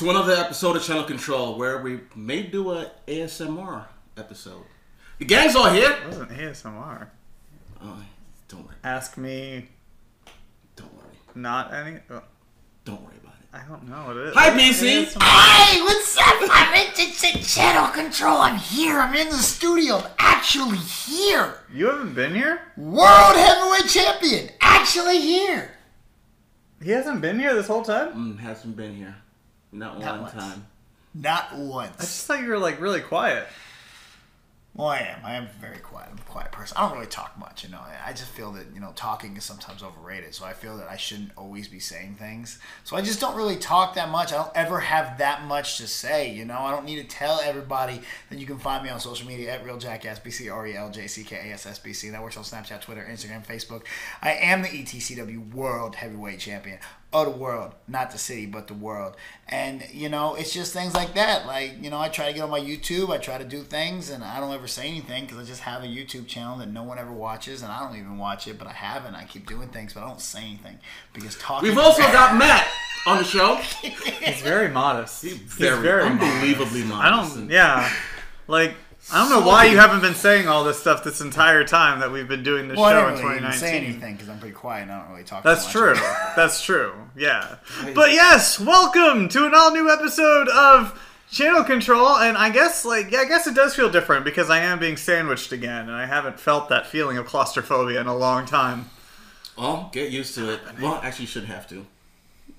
to another episode of Channel Control where we may do a ASMR episode. The gang's all here. It wasn't ASMR. Oh, don't worry. Ask me Don't worry. not any. oh, Don't worry about it. I don't know what it is. Hi, BC. ASMR. Hey, what's up? I'm in it's in channel control. I'm here. I'm in the studio. I'm actually here. You haven't been here? World heavyweight champion. Actually here. He hasn't been here this whole time? Mm, hasn't been here. Not, Not one once. time. Not once. I just thought you were like really quiet. Well, I am. I am very quiet. I'm a quiet person. I don't really talk much, you know. I just feel that, you know, talking is sometimes overrated. So I feel that I shouldn't always be saying things. So I just don't really talk that much. I don't ever have that much to say, you know. I don't need to tell everybody that you can find me on social media at RealJackassBC, R-E-L-J-C-K-A-S-S-B-C. That works on Snapchat, Twitter, Instagram, Facebook. I am the E ETCW World Heavyweight Champion of the world, not the city, but the world. And you know, it's just things like that. Like you know, I try to get on my YouTube. I try to do things, and I don't ever say anything because I just have a YouTube channel that no one ever watches, and I don't even watch it. But I have, and I keep doing things, but I don't say anything because talking. We've also got Matt on the show. He's very modest. He's Very, very unbelievably I modest. I don't. Yeah, like I don't know why you haven't been saying all this stuff this entire time that we've been doing this well, I show in didn't really even 2019. say anything because I'm pretty quiet and I don't really talk. That's too true. much. That's true. Yeah. But yes, welcome to an all new episode of Channel Control. And I guess, like, yeah, I guess it does feel different because I am being sandwiched again, and I haven't felt that feeling of claustrophobia in a long time. Well, get used to it. Well, actually, you should have to.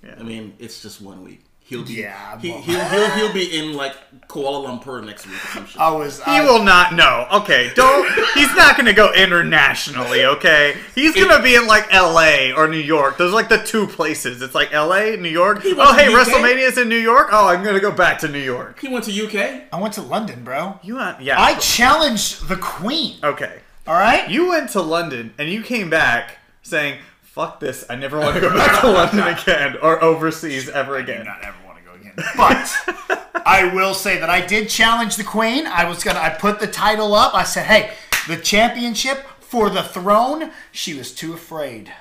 Yeah. I mean, it's just one week. He'll be, Yeah, he, well- he'll, he'll, he'll be in like Kuala Lumpur next week or some. I was. He I, will not know. Okay, don't. He's not going to go internationally. Okay, he's going to be in like L.A. or New York. Those are like the two places. It's like L.A., New York. went Oh, hey, UK? WrestleMania's in New York. Oh, I'm going to go back to New York. He went to UK. I went to London, bro. You went? Yeah. I challenged the Queen. okay. All right. You went to London and you came back saying, "Fuck this! I never want to go back to London again or overseas ever I do again." not ever want to go again. But I will say that I did challenge the queen. I was gonna. I put the title up. I said, "Hey, the championship for the throne." She was too afraid.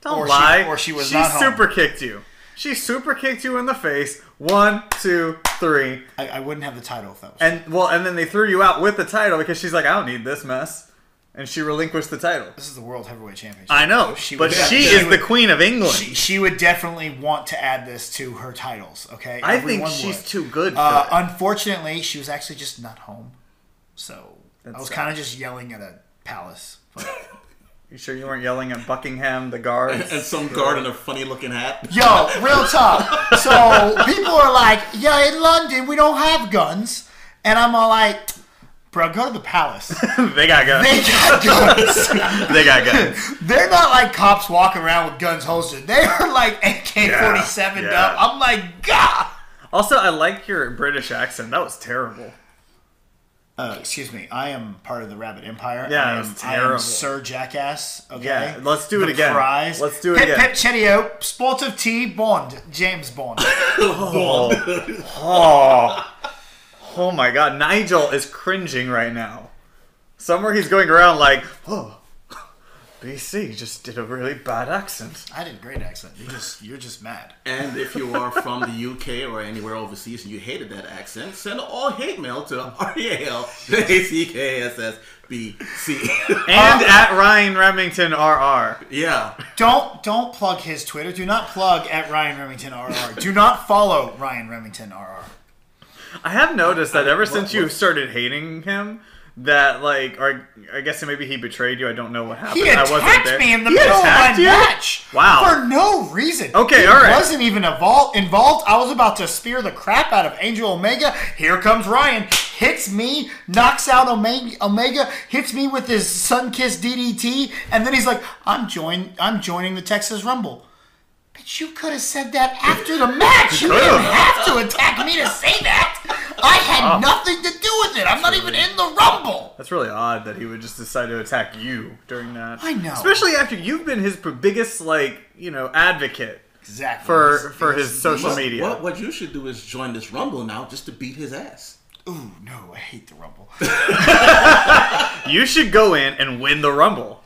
Don't Or she- lie. or she was She not home. super kicked you. She super kicked you in the face. One, two, three, I, I wouldn't have the title if that was. and well, and then they threw you out with the title because she's like, "I don't need this mess," and she relinquished the title. this is the world heavyweight championship. I know, She but she she is the queen of England. She, she would definitely want to add this to her titles. Okay, I think she's would. too good for Uh, it. unfortunately, she was actually just not home, so I was kind of just yelling at a palace. But You sure you weren't yelling at Buckingham, the guards, And some guard in a funny looking hat. Yo, real talk. So people are like, yeah, in London we don't have guns, and I'm all like, bro, go to the palace. they got guns. They got guns. they got guns. They're not like cops walking around with guns holstered. They are like AK-47 Yeah, up. I'm like, God. Also, I like your British accent. That was terrible. Uh, excuse me, I am part of the Rabbit Empire. Yeah, I am, was I am. Sir Jackass. Okay, Yeah, let's do it The again. Prize. Let's do it pip, again. Pip Cheerio, Sportive T Bond, James Bond. Oh. oh. Oh my god, Nigel is cringing right now. Somewhere he's going around like, oh, BC just did a really bad accent. I did a great accent. You just, you're just mad. And if you are from the UK or anywhere overseas and you hated that accent, send all hate mail to R E A L J A C K S S B C. And at Ryan Remington RR. Yeah. Don't don't plug his Twitter. Do not plug at Ryan Remington RR. Do not follow Ryan Remington RR. I have noticed that ever what- since you started hating him, that like, or I guess maybe he betrayed you. I don't know what happened. He I wasn't attacked there. me in the He middle of my attacked you? match. Wow. For no reason. Okay, he all right. wasn't even evol- involved. I was about to spear the crap out of Angel Omega. Here comes Ryan. Hits me, knocks out Omega, Omega hits me with his sun kissed DDT, and then he's like, I'm join I'm joining the Texas Rumble. But you could have said that after the match. You didn't have to attack me to say that. I had Oh. nothing to do with it. I'm not even in the Rumble. That's really odd that he would just decide to attack you during that. I know. especially after you've been his biggest, like, you know, advocate Exactly. for for his social What, media. what, what you should do is join this Rumble now just to beat his ass. Ooh, no, I hate the Rumble. You should go in and win the Rumble.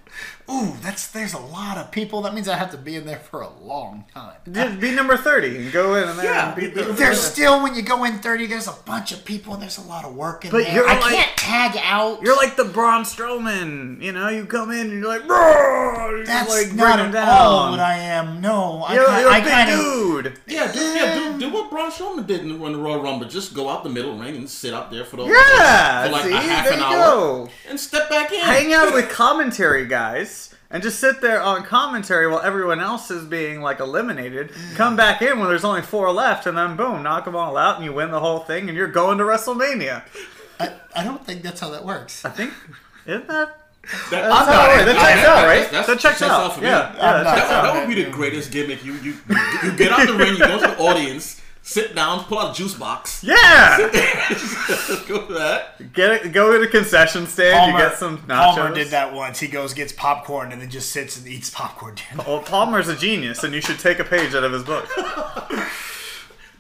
Ooh, that's there's a lot of people. That means I have to be in there for a long time. Just be number thirty and go in and there Yeah, and beat the. There's still when you go in 30, there's a bunch of people and there's a lot of work in But there. you're I like- can't tag out. You're like the Braun Strowman, you know. You come in and you're like, "Roar!" You're just, that's like not bring at him all what I am. No, I, You're, ki- you're a I big kind of. dude. Yeah, do, yeah, do, do what Braun Strowman did in the Royal Rumble. Just go out the middle ring and sit up there for the Yeah, for like see, a half there an you hour go. and step back in. Hang out with commentary guys and just sit there on commentary while everyone else is being like eliminated. Come mm. back in when there's only four left, and then boom, knock them all out, and you win the whole thing, and you're going to WrestleMania. I, I don't think that's how that works. I think isn't that? That, That's I'm how not it- in. that I- checks out, right? that's- That checks checks out. out for. Yeah, yeah, that that, checks that, out. would be the greatest gimmick. You you you get out the ring, you go to the audience, sit down, pull out a juice box. Yeah, go for that. get it. Go to the concession stand. you get some nachos. Palmer did that once. He goes, gets popcorn, and then just sits and eats popcorn. Well, Palmer's a genius, and you should take a page out of his book.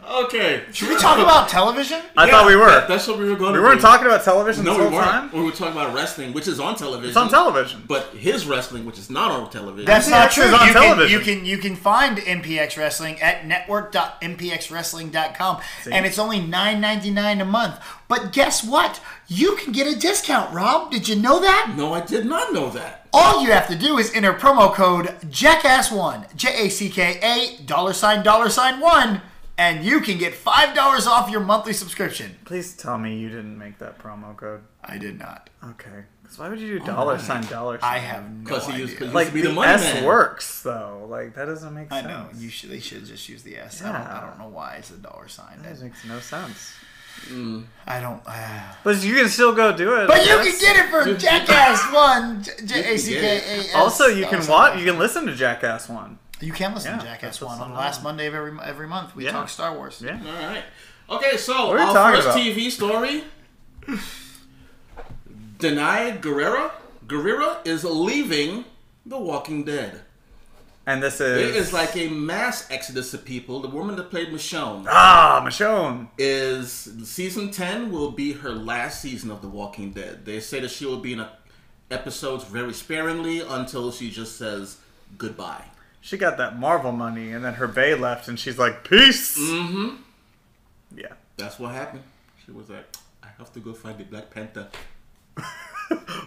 Okay. Should we talk about television? I thought we were. That's what we were going we to weren't do. talking about television No, this we whole weren't. time. We were talking about wrestling, which is on television. It's on television. But his wrestling, which is not on television. That's not true. is on you, can, television. you can you can find MPX Wrestling at network.mpxwrestling.com, and it's only nine ninety nine a month. But guess what? You can get a discount. Rob, did you know that? no, I did not know that. All you have to do is enter promo code Jackass1, J A C K A dollar sign dollar sign one, and you can get five dollars off your monthly subscription. Please tell me you didn't make that promo code. I did not. Okay. Because why would you do dollar sign dollar sign? I have no Because he idea. used- 'cause like be the, the money S man. works though. Like that doesn't make sense. I know you should. They should just use the S. I don't. I don't know why it's a dollar sign. That makes no sense. I don't. Uh, But you can still go do it. But I you guess. can get it for Jackass One, J A C K A S. Also, you can watch. You can listen to Jackass One. You can listen Yeah, to Jackass One on the last. Monday of every every month. We Yeah. talk Star Wars. Yeah. All right. Okay, so What are our first about? TV story. Danai Gurira Gurira is leaving The Walking Dead. And this is It is is like a mass exodus of people. The woman that played Michonne ah Michonne. is season ten will be her last season of The Walking Dead. They say that she will be in a, episodes very sparingly until she just says goodbye. She got that Marvel money, and then her Bay left, and she's like, "Peace." Mm-hmm. Yeah. That's what happened. She was like, I have to go find the Black Panther.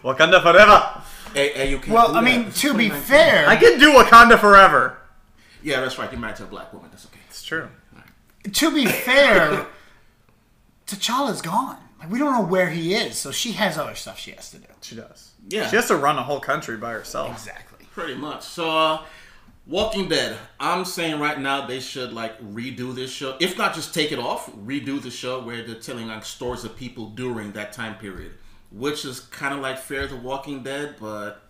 Wakanda forever. Hey, hey, you can't Well, I mean, It's to be fair, I can do Wakanda forever. Yeah, that's right. You're married to a black woman. That's okay. It's true. to be fair, T'Challa's gone. Like we don't know where he is, so she has other stuff she has to do. She does. Yeah. She has to run a whole country by herself. Exactly. Pretty much. So, uh, Walking Dead. I'm saying right now they should like redo this show. If not, just take it off. Redo the show where they're telling like stories of people during that time period, which is kind of like Fear the Walking Dead, but.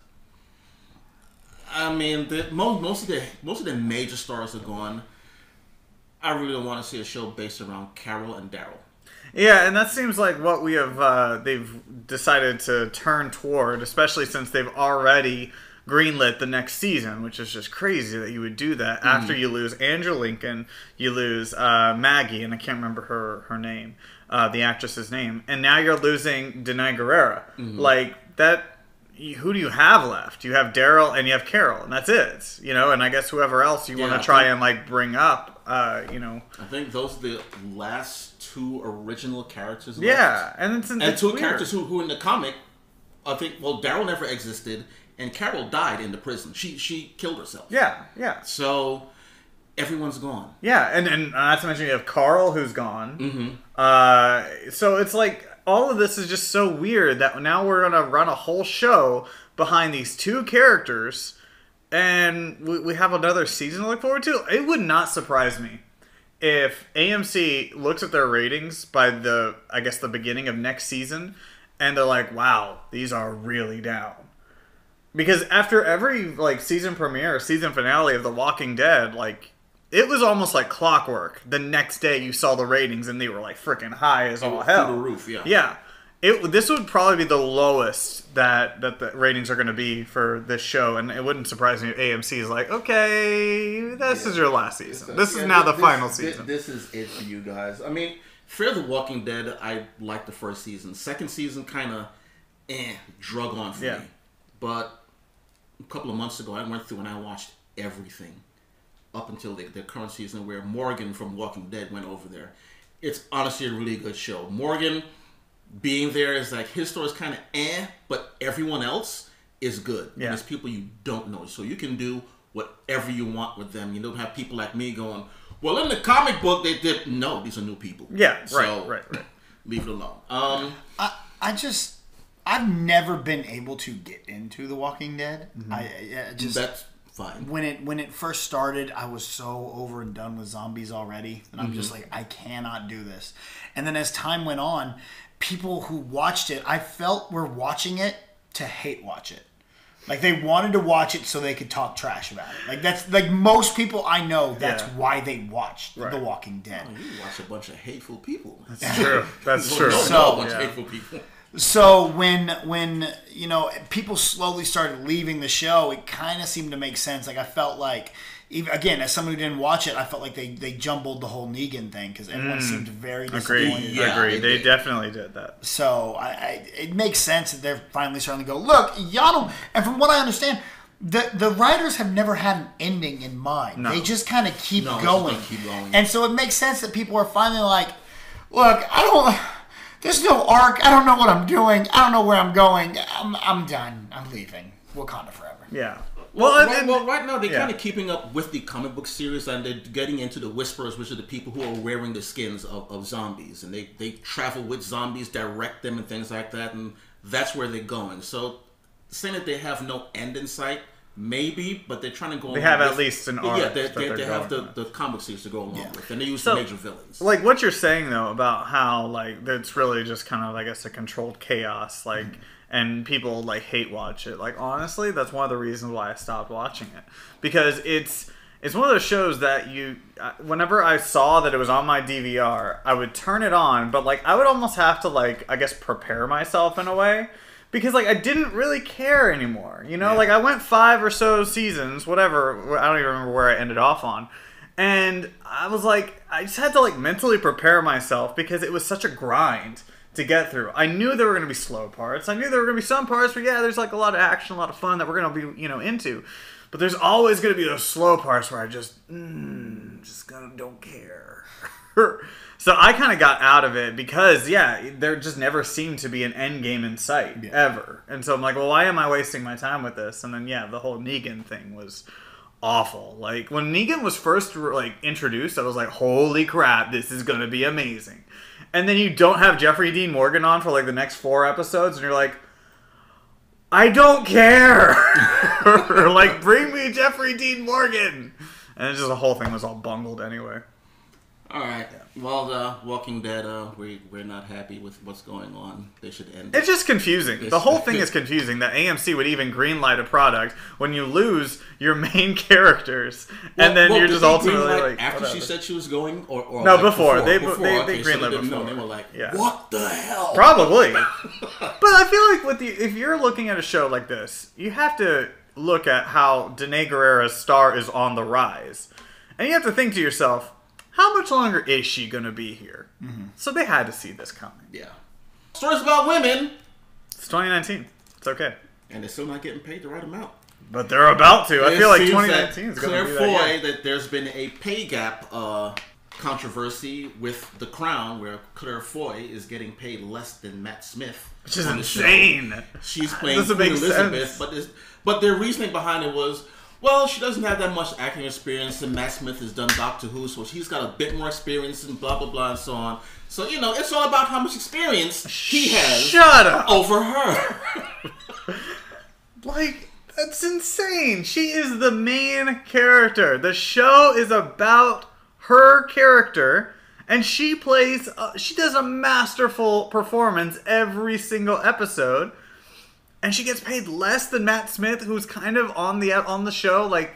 I mean, the, most most of the most of the major stars are gone. I really don't want to see a show based around Carol and Daryl. Yeah, and that seems like what we have. Uh, they've decided to turn toward, especially since they've already greenlit the next season, which is just crazy that you would do that after you lose Andrew Lincoln, you lose uh, Maggie, and I can't remember her her name, uh, the actress's name, and now you're losing Danai Gurira. Like that. Who do you have left? You have Daryl and you have Carol, and that's it. You know, and I guess whoever else you want to try think- and like bring up. Uh, you know, I think those are the last two original characters. left. yeah, and it's and it's two weird. characters who, who in the comic, I think, well, Daryl never existed, and Carol died in the prison. She she killed herself. Yeah, yeah, So everyone's gone. yeah, and and not to mention you have Carl who's gone. Mm-hmm. Uh, so it's like all of this is just so weird that now we're gonna run a whole show behind these two characters, and we, we have another season to look forward to. It would not surprise me if AMC looks at their ratings by the I guess the beginning of next season, and they're like, "Wow, these are really down." Because after every like season premiere, season finale of The Walking Dead, like it was almost like clockwork. The next day, you saw the ratings, and they were like freaking high as all Through hell. the roof, yeah. Yeah. It, this would probably be the lowest that, that the ratings are going to be for this show, and it wouldn't surprise me if AMC is like, okay, this is your last season. This is Yeah, now the final this- season. This is it for you guys. I mean, Fear the Walking Dead, I liked the first season. Second season kind of eh, drug on for Yeah. me. But a couple of months ago, I went through and I watched everything up until the, the current season where Morgan from Walking Dead went over there. It's honestly a really good show. Morgan being there is like his story is kind of eh, but everyone else is good. Yeah. And it's people you don't know, so you can do whatever you want with them. You don't have people like me going, "Well, in the comic book they did." No, these are new people. Yeah, right, right, right. Leave it alone. Um, I, I just I've never been able to get into The Walking Dead. Mm-hmm. I, I I just that's fine. when it when it first started, I was so over and done with zombies already and I'm just mm-hmm. like I cannot do this. And then as time went on, people who watched it, I felt were watching it to hate watch it. Like they wanted to watch it so they could talk trash about it. Like that's like most people I know. That's Yeah. why they watched Right. The Walking Dead. Oh, you watch a bunch of hateful people. That's true. That's true. don't So- know a bunch yeah. of hateful people. So when when you know people slowly started leaving the show, it kind of seemed to make sense. Like I felt like, even, again, as someone who didn't watch it, I felt like they, they jumbled the whole Negan thing because everyone mm. seemed very Agreed. disappointed. Yeah, Agreed. they They definitely did that. So I, I it makes sense that they're finally starting to go look, y'all don't. And from what I understand. The, the writers have never had an ending in mind. No. They just kind of keep No, going. keep going. And so it makes sense that people are finally like, look, I don't. There's no arc. I don't know what I'm doing. I don't know where I'm going. I'm, I'm done. I'm leaving. Wakanda forever. Yeah. Well, Well, right, and- well, right now they're yeah. kind of keeping up with the comic book series, and they're getting into the Whisperers, which are the people who are wearing the skins of, of zombies, and they they travel with zombies, direct them, and things like that, and that's where they're going. So, saying that they have no end in sight, maybe, but they're trying to go. They have at with- least an Yeah, arc they, that they, they're they have the, with. the comic series to go along Yeah. with, and they use So- the major villains. like what you're saying though about how like it's really just kind of I guess a controlled chaos like and people like hate watch it like honestly that's one of the reasons why I stopped watching it because it's it's one of those shows that you uh, whenever I saw that it was on my DVR I would turn it on but like I would almost have to like I guess prepare myself in a way because like I didn't really care anymore you know Yeah. like I went five or so seasons whatever I don't even remember where I ended off on and I was like, I just had to like mentally prepare myself because it was such a grind to get through. I knew there were going to be slow parts. I knew there were going to be some parts where yeah, there's like a lot of action, a lot of fun that we're going to be you know into. But there's always going to be those slow parts where I just mm, just gonna don't care. so I kind of got out of it because yeah, there just never seemed to be an end game in sight ever. And so I'm like, well, why am I wasting my time with this? And then yeah, the whole Negan thing was awful. Like when Negan was first like introduced, I was like, "Holy crap, this is gonna be amazing." And then you don't have Jeffrey Dean Morgan on for like the next four episodes, and you're like, "I don't care." like, bring me Jeffrey Dean Morgan. And it's just the whole thing was all bungled anyway. All right. Well, the Walking Dead, uh, we we're not happy with what's going on. They should end. It's just confusing. The whole thing is confusing that AMC would even greenlight a product when you lose your main characters, and then Well, you're just ultimately like after she said she was going, or, or No, like before. They- before. they- they okay, so greenlit didn't know. before. They were like, Yeah. "What the hell?" Probably. but I feel like with the if you're looking at a show like this, you have to look at how Danai Gurira's star is on the rise. And you have to think to yourself, how much longer is she going to be here? So they had to see this coming. Yeah. Stories about women, It's 2019. It's okay. and they're still not getting paid the right amount. But they're about to. I feel like 2019 is going to be that. Foy that there's been a pay gap uh, controversy with The Crown, where Claire Foy is getting paid less than Matt Smith, Which is the show. insane. She's playing Queen Elizabeth, sense. but this, but their reasoning behind it was, well, she doesn't have that much acting experience, and Matt Smith has done Doctor Who, so she's got a bit more experience, and blah blah blah, and so on. So you know, it's all about how much experience he has Shut up. over her. Like, that's insane. She is the main character. The show is about her character, and she plays, uh, she does a masterful performance every single episode. And she gets paid less than Matt Smith, who's kind of on the on the show, like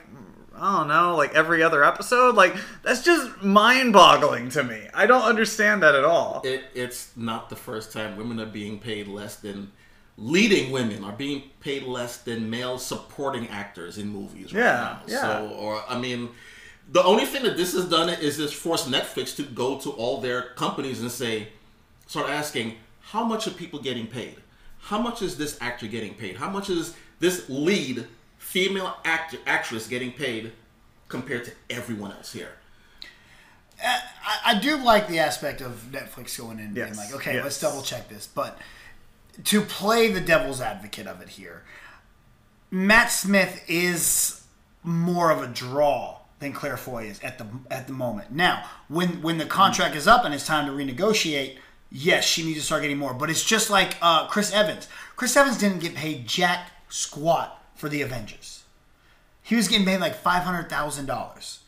I don't know, like every other episode. Like that's just mind-boggling to me. I don't understand that at all. it, it's not the first time women are being paid less than leading women are being paid less than male supporting actors in movies right Yeah, now. yeah. So, or I mean, the only thing that this has done is this forced Netflix to go to all their companies and say, start asking, how much are people getting paid? How much is this actor getting paid? How much is this lead female act- actress getting paid compared to everyone else here. Uh, I, I do like the aspect of Netflix going in and being like, okay, yes. let's double check this. But to play the devil's advocate of it here, Matt Smith is more of a draw than Claire Foy is at the at the moment. Now, when when the contract is up and it's time to renegotiate, yes, she needs to start getting more. But it's just like uh, Chris Evans. Chris Evans didn't get paid jack squat for the Avengers. He was getting paid like five hundred thousand dollars,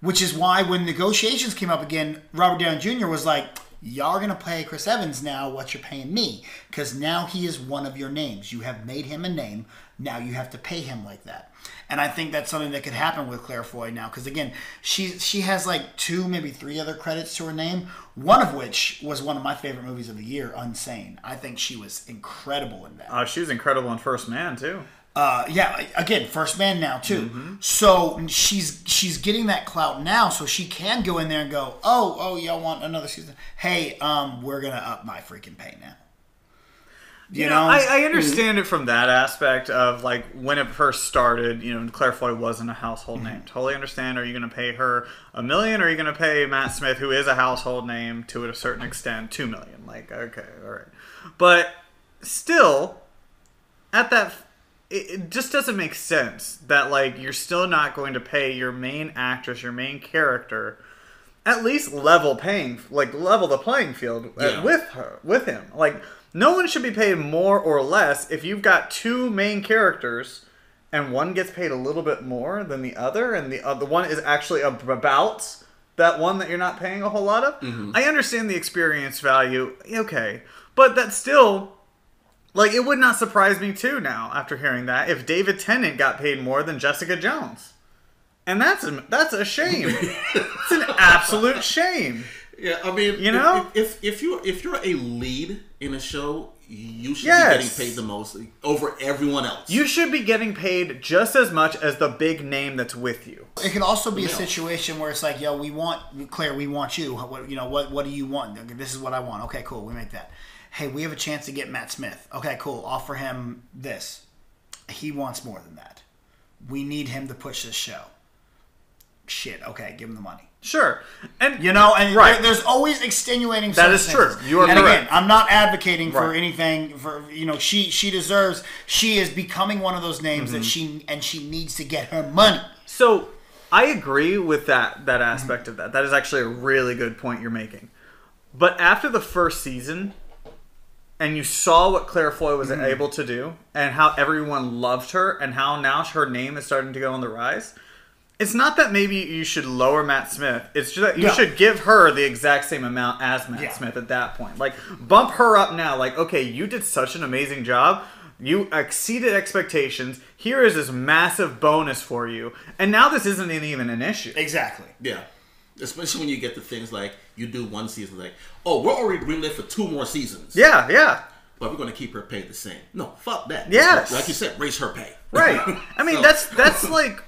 which is why when negotiations came up again, Robert Downey Jr. was like, "Y'all are gonna pay Chris Evans now what you're paying me, because now he is one of your names. You have made him a name. Now you have to pay him like that." And I think that's something that could happen with Claire Foy now, because again, she she has like two, maybe three other credits to her name. One of which was one of my favorite movies of the year, Unsane. I think she was incredible in that. Uh, she was incredible in First Man too. Uh, yeah, again, first man now too. So she's she's getting that clout now, so she can go in there and go, oh, oh, y'all want another season? Hey, um, we're gonna up my freaking pay now. You, know, I, I understand it from that aspect of like when it first started. You know, Claire Foy wasn't a household name. Totally understand. Are you going to pay her a million, or are you going to pay Matt Smith, who is a household name to a certain extent, two million? Like, okay, all right, but still, at that, it, it just doesn't make sense that like you're still not going to pay your main actress, your main character at least level paying like level the playing field uh, Yeah. with her with him like no one should be paid more or less if you've got two main characters and one gets paid a little bit more than the other and the other one is actually about that one that you're not paying a whole lot of. Mm-hmm. I understand the experience value okay but that's still like it would not surprise me too now after hearing that if david tennant got paid more than jessica jones. And that's a, that's a shame. It's an absolute shame. Yeah, I mean, You know? if, if if you if you're a lead in a show, you should Yes. be getting paid the most over everyone else. You should be getting paid just as much as the big name that's with you. it can also be a Yeah. situation where it's like, yo, we want Claire, we want you. What you know, what what do you want? This is what I want. Okay, cool, we make that. Hey, we have a chance to get Matt Smith. Okay, cool. Offer him this. He wants more than that. We need him to push this show. Shit. Okay, give him the money. Sure. And You know, and Right. there- there's always extenuating. That is true. You are and correct. again, I'm not advocating for Right. anything. For you know, she she deserves. She is becoming one of those names Mm-hmm. that she and she needs to get her money. So I agree with that that aspect of that. That is actually a really good point you're making. But after the first season, and you saw what Claire Foy was able to do, and how everyone loved her, and how now her name is starting to go on the rise. It's not that maybe you should lower Matt Smith. It's just that you No. should give her the exact same amount as Matt Yeah. Smith at that point. Like bump her up now. Like okay, you did such an amazing job. You exceeded expectations. Here is this massive bonus for you, and now this isn't even an issue. Exactly. yeah, especially when you get to things like you do one season, like oh, we're already greenlit for two more seasons. Yeah, yeah, but we're going to keep her paid the same. No, fuck that. Yes. like you said, raise her pay. right. I mean, So- that's that's like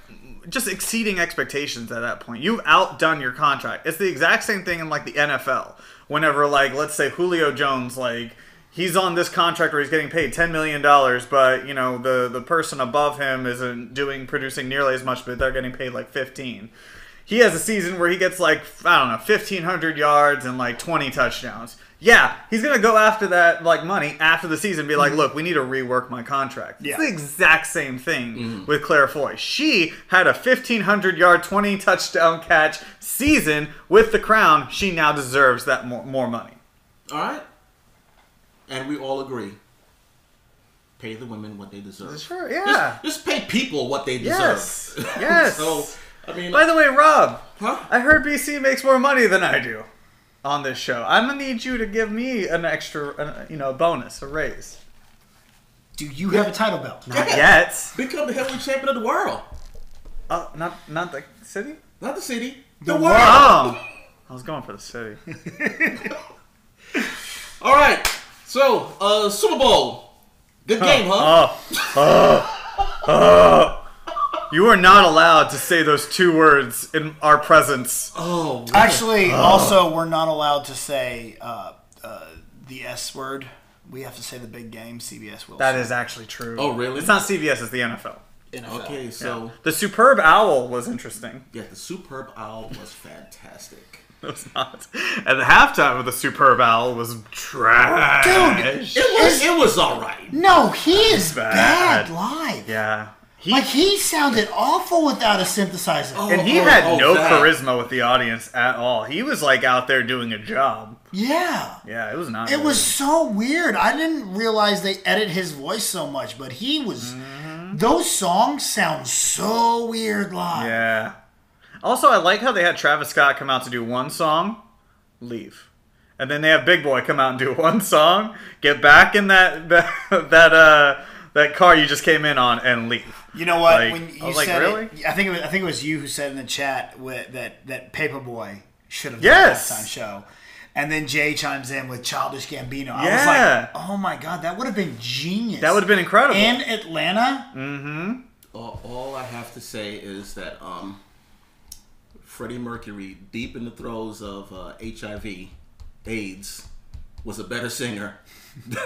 just exceeding expectations at that point. You've outdone your contract. It's the exact same thing in like the NFL. Whenever like let's say Julio Jones like he's on this contract where he's getting paid ten million dollars, but you know the the person above him isn't doing producing nearly as much, but they're getting paid like fifteen. He has a season where he gets like I don't know fifteen hundred yards and like twenty touchdowns. Yeah, he's gonna go after that like money after the season. Be like, mm-hmm. look, we need to rework my contract. Yeah. It's the exact same thing mm-hmm. with Claire Foy. She had a 1,500 yard, 20 touchdown catch season with the crown. She now deserves that more, more money. All right, and we all agree. Pay the women what they deserve. Sure, yeah. Just, just pay people what they Yes, deserve. yes. so, I mean, By the way, Rob, huh? I heard BC makes more money than I do on this show. I'm gonna need you to give me an extra, uh, you know, bonus, a raise. Do you have a title belt? Not yet. Become the heavyweight champion of the world, Uh, not, not the city. not the city, The the, world. world. Oh, I was going for the city. All right, so uh, Super Bowl, good game, huh? Oh, oh, oh. You are not allowed to say those two words in our presence. Oh, Actually, also, we're not allowed to say uh, uh, the S word. We have to say the big game. CBS will. That say. is actually true. Oh, really? It's not CBS, it's the NFL. NFL. Okay, so The superb owl was interesting. yeah, the superb owl was fantastic. It was not. At the halftime of the superb owl was trash. Dude, It was it was all right. No, he is Bad. bad, live. yeah. He Like he sounded awful without a synthesizer. and he Oh, had oh, no that. charisma with the audience at all. He was like out there doing a job. Yeah. Yeah, it was not. It good. was so weird. I didn't realize they edit his voice so much, but he was. Mm-hmm. Those songs sound so weird live. Yeah. Also, I like how they had Travis Scott come out to do one song, leave, and then they have Big Boi come out and do one song, get back in that that that uh that car you just came in on, and leave. You know what? Like, when you I was like, said really? it, I think it was, I think it was you who said in the chat with, that that Paper Boi should have Yes. done a halftime show. And then Jay chimes in with Childish Gambino. I was like, oh my god, that would have been genius. That would have been incredible. in Atlanta. Mm. All, all I have to say is that um, Freddie Mercury, deep in the throes of uh, HIV, AIDS, was a better singer.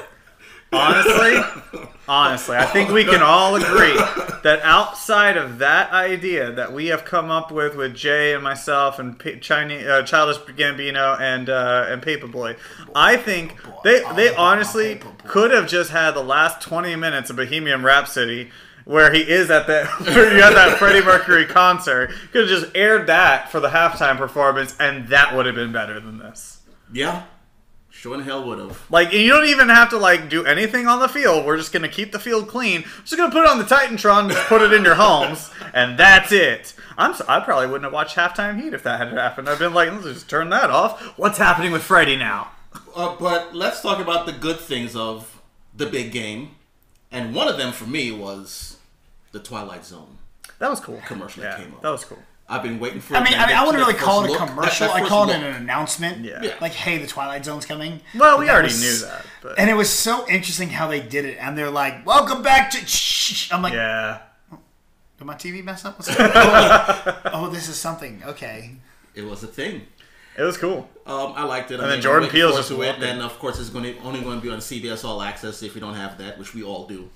honestly, honestly, I think we can all agree that outside of that idea that we have come up with with Jay and myself and P- Chinese, uh, Childish Gambino and uh, and Paper Boi, I think they they honestly could have just had the last twenty minutes of Bohemian Rhapsody. Where he is at that, where you had that Freddie Mercury concert, could have just aired that for the halftime performance, and that would have been better than this. Yeah, sure in hell would have. Like you don't even have to like do anything on the field. We're just gonna keep the field clean. We're just gonna put it on the Titantron, just put it in your homes, and that's it. I'm so, I probably wouldn't have watched halftime heat if that had happened. I've been like, let's just turn that off. What's happening with Freddie now? Uh, but let's talk about the good things of the big game, and one of them for me was the Twilight Zone. That was cool. Commercial that yeah, came up. That was cool. I've been waiting for. I mean, I, mean, I wouldn't really call first it a look- commercial. that- that I first call it an announcement. Yeah. Yeah. Like, hey, the Twilight Zone's coming. Well, we already was- knew that, but And it was so interesting how they did it. And they're like, welcome back to. Shh. I'm like, yeah, did my TV mess up? What's oh, oh, this is something. Okay. It was a thing. it was cool. Um, I liked it. I And then Jordan I'm Peele's just to it. walking. Then of course it's going to only going to be on CBS All Access if you don't have that, which we all do.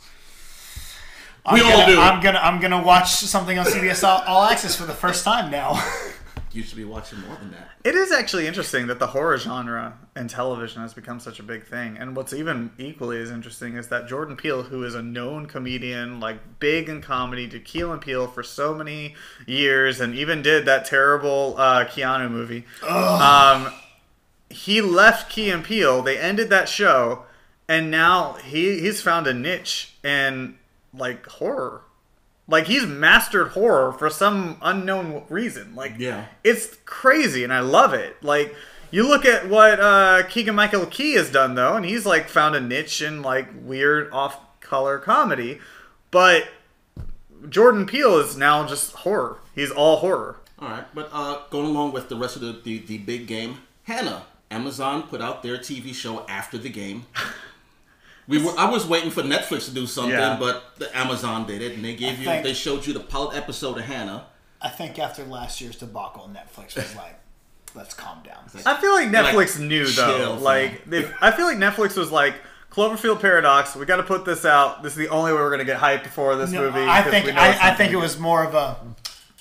I'm We all gonna, do. I'm gonna I'm gonna watch something on CBS All, All Access for the first time now. You should be watching more than that. It is actually interesting that the horror genre in television has become such a big thing. And what's even equally as interesting is that Jordan Peele, who is a known comedian, like big in comedy, did Key and Peele for so many years, and even did that terrible uh, Keanu movie. Um, he left Key and Peele. They ended that show, and now he he's found a niche in like horror. Like he's mastered horror for some unknown reason. Like Yeah. it's crazy and I love it. Like you look at what uh Keegan Michael Key has done though, and he's like found a niche in like weird off color comedy. But Jordan Peele is now just horror. He's all horror. All right, but uh, going along with the rest of the, the, the big game, Hanna. Amazon put out their TV show after the game. We were, I was waiting for Netflix to do something, Yeah. but the Amazon did it, and they gave you think- they showed you the pilot episode of Hanna. I think after last year's debacle, Netflix was like, let's calm down. I feel like They're like, Netflix knew though. chill, Like they, I feel like Netflix was like Cloverfield Paradox. We got to put this out. This is the only way we're gonna get hyped for this No, movie. I 'cause think we know it's I, I think it was more of a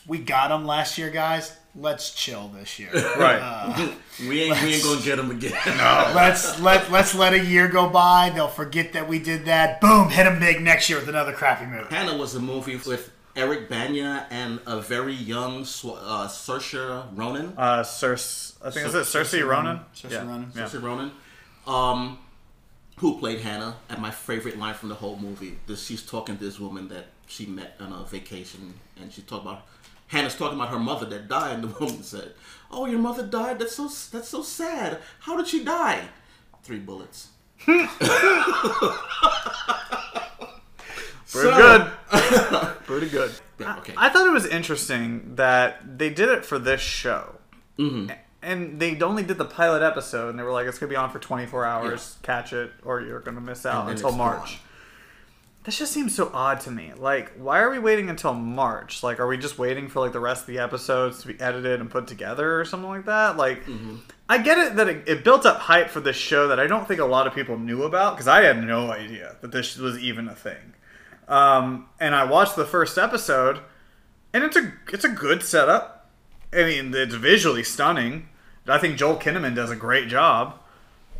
we got them last year, guys. Let's chill this year. right. Uh, We ain't we ain't gonna get them again. let's let let's let a year go by. They'll forget that we did that. Boom, hit them big next year with another crappy movie. Hanna was a movie with Eric Bana and a very young Sw- uh, Saoirse Ronan. uh, Cersei. I think is it Cer- Cersei Ronan. Saoirse yeah. Ronan. Yeah. Saoirse Ronan, um, who played Hanna. And my favorite line from the whole movie: this she's talking to this woman that she met on a vacation, and she talked about Hanna's talking about her mother that died, and the woman said, "Oh, your mother died. That's so that's so sad. How did she die? Three bullets." Pretty So- good. Pretty good. Yeah, okay. I thought it was interesting that they did it for this show. Mm-hmm. And they only did the pilot episode, and they were like, "It's gonna be on for 24 hours. Catch it, or you're gonna miss out until March." gone. This just seems so odd to me. Like, why are we waiting until March? Like, are we just waiting for like the rest of the episodes to be edited and put together or something like that? Like, Mm-hmm. I get it that it, it built up hype for this show that I don't think a lot of people knew about because I had no idea that this was even a thing. Um, and I watched the first episode, and it's a it's a good setup. I mean, it's visually stunning. I think Joel Kinnaman does a great job,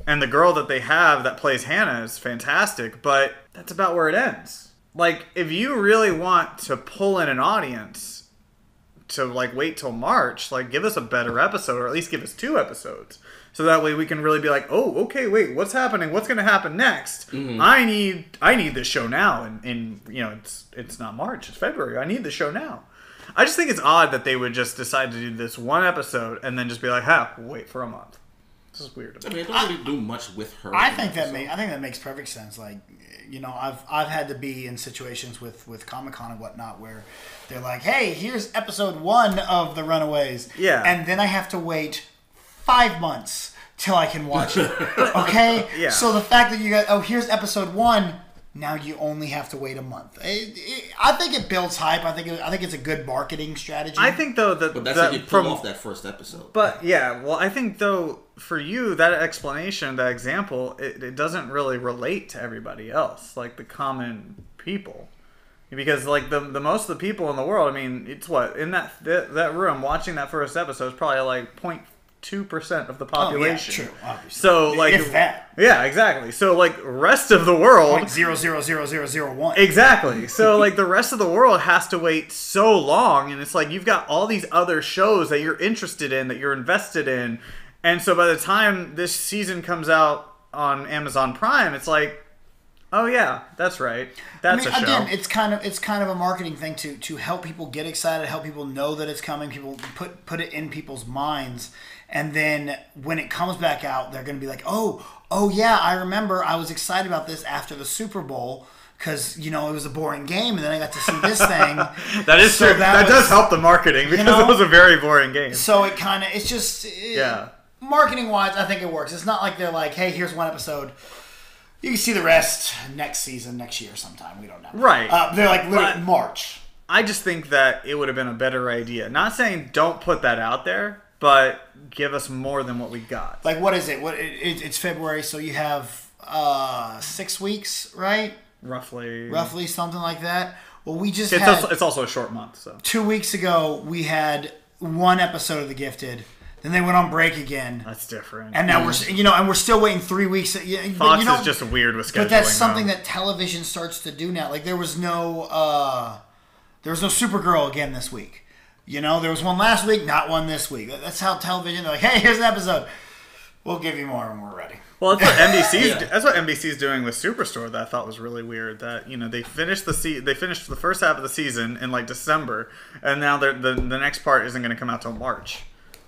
and the girl that they have that plays Hanna is fantastic. But that's about where it ends. Like, if you really want to pull in an audience to like wait till March, like give us a better episode, or at least give us two episodes, so that way we can really be like, oh, okay, wait, what's happening? What's going to happen next? Mm-hmm. I need I need this show now, and, and you know it's it's not March, it's February. I need the show now. I just think it's odd that they would just decide to do this one episode and then just be like, ha, wait for a month. This is weird. I mean, it don't really do much with her. I think that episode. ma- I think that makes perfect sense. Like, you know, I've I've had to be in situations with with Comic Con and whatnot where they're like, "Hey, here's episode one of the Runaways," Yeah. and then I have to wait five months till I can watch it. Okay, Yeah. So the fact that you got oh, here's episode one. Now you only have to wait a month. It- it- I think it builds hype. I think it, I think it's a good marketing strategy. I think though that, But that's that if you pull from off that first episode. But yeah, well, I think though for you that explanation, that example, it, it doesn't really relate to everybody else, like the common people, because like the the most of the people in the world, I mean, it's what in that that, that room watching that first episode is probably like 0.2 percent of the population. Oh, yeah, true, obviously. So like If that. yeah, exactly. So like rest of the world, Point zero zero zero zero zero one. Exactly. So like the rest of the world has to wait so long and it's like you've got all these other shows that you're interested in that you're invested in. And so by the time this season comes out on Amazon Prime, it's like oh yeah, that's right. That's I mean, a show. again, it's kind of it's kind of a marketing thing to to help people get excited, help people know that it's coming, people put put it in people's minds, and then when it comes back out, they're going to be like, oh, oh yeah, I remember, I was excited about this after the Super Bowl because you know it was a boring game, and then I got to see this thing. that is so true. that That, does help the marketing because know? it was a very boring game. So it kind of it's just Yeah. Marketing wise, I think it works. It's not like they're like, hey, here's one episode. You can see the rest next season, next year, sometime. We don't know. Right. Uh, they're like literally But- March. I just think that it would have been a better idea. Not saying don't put that out there, but give us more than what we got. like what is it? What it, it, it's February, so you have uh six weeks, right? Roughly. Roughly something like that. Well, we just It's had also, it's also a short month, so. two weeks ago. We had one episode of The Gifted. Then they went on break again, That's different. and now we're you know, and we're still waiting three weeks. Fox you know, is just weird with scheduling. but that's something though. that television starts to do now. Like there was no uh there was no Supergirl again this week. You know, there was one last week, not one this week. That's how television. They're like, hey, here's an episode. We'll give you more when we're ready. Well, that's what NBC's. Yeah. That's what NBC's doing with Superstore. That I thought was really weird. That you know they finished the se- they finished the first half of the season in like December, and now the the next part isn't going to come out till March.